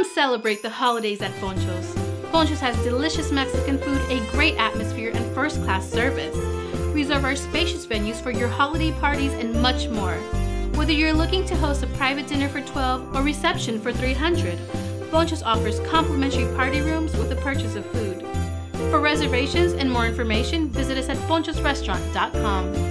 Come celebrate the holidays at Poncho's. Poncho's has delicious Mexican food, a great atmosphere, and first class service. Reserve our spacious venues for your holiday parties and much more. Whether you're looking to host a private dinner for 12 or reception for 300, Poncho's offers complimentary party rooms with the purchase of food. For reservations and more information, visit us at ponchosrestaurant.com.